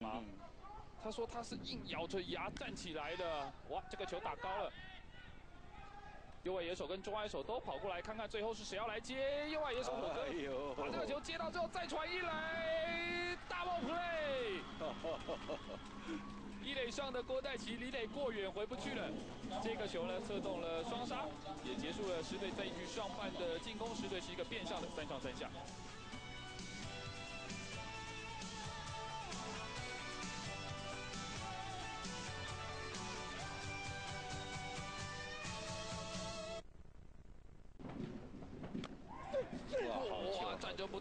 啊，他说他是硬咬着牙站起来的。哇，这个球打高了。右外野手跟中外手都跑过来看看，最后是谁要来接？右外野手火哥把这个球接到之后再传一垒，double play。一垒上的郭代奇离垒过远回不去了。这个球呢策动了双杀，也结束了十队在一局上半的进攻。十队是一个变相的三上三下。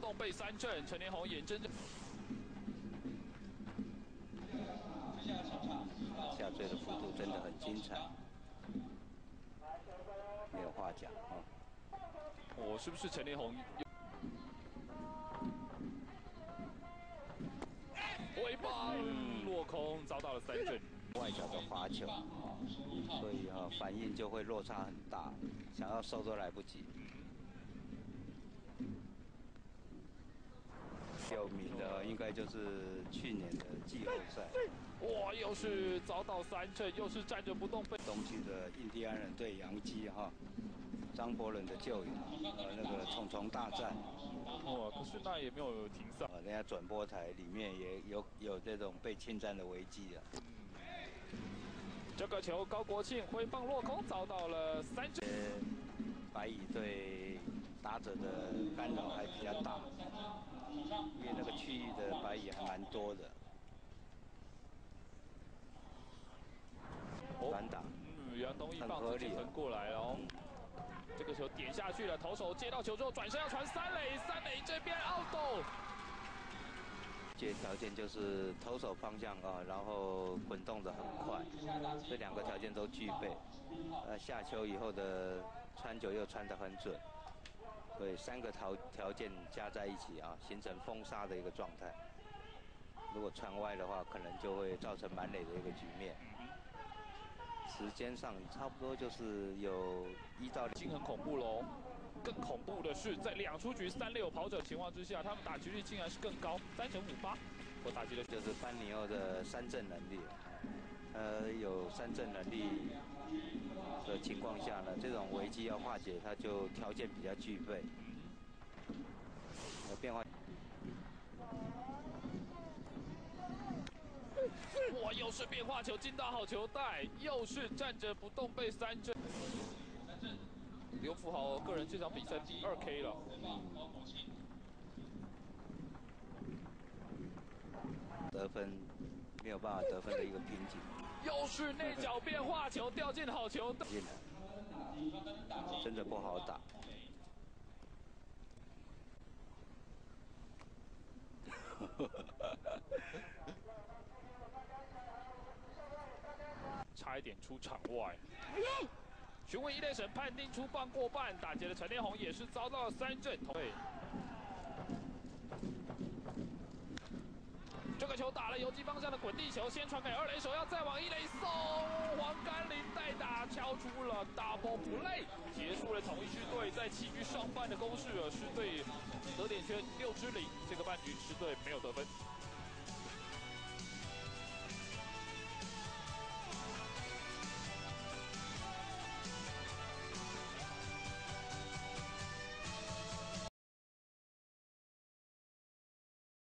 动被三振，陈连红眼睁睁。下坠的幅度真的很精彩，没有话讲啊！我是不是陈连红？回棒落空，遭到了三振。外角的滑球，所以哈反应就会落差很大，想要收都来不及。有名的应该就是去年的季后赛。哇，又是遭到三振，又是站着不动被。东区的印第安人对洋基哈，张伯伦的救援和那个虫虫大战。哇，可是那也没有停赛。人家转播台里面也有有这种被侵占的危机啊。这个球高国庆挥棒落空，遭到了三振。白蚁对打者的干扰还比较大。因为那个区域的白蚁还蛮多的，反打，嗯，杨东一棒子就横过来哦，这个球点下去了，投手接到球之后转身要传三垒，三垒这边 out。这条件就是投手方向啊，然后滚动的很快，这两个条件都具备。呃，下球以后的穿球又穿得很准。对，三个条条件加在一起啊，形成封杀的一个状态。如果传外的话，可能就会造成满垒的一个局面。时间上差不多就是有一到，已经很恐怖喽。更恐怖的是，在两出局三六跑者情况之下，他们打击率竟然是更高，三成五八。我打击的就是班尼奥的三振能力。呃，有三振能力的情况下呢，这种危机要化解，它就条件比较具备。有变化。哇，又是变化球进到好球带，又是站着不动被三振。刘富豪个人这场比赛第二 K 了。得分没有办法得分的一个瓶颈。又是内角变化球掉进好球进了，真的不好打。差一点出场外。询问一类审判定出棒过半，打劫的陈天红也是遭到了三振。对。这个球打了游击方向的滚地球，先传给二垒手，要再往一垒送。黄甘霖代打敲出了 double play，结束了同一支队在七局上半的攻势。狮队得点圈六支零，这个半局狮队没有得分。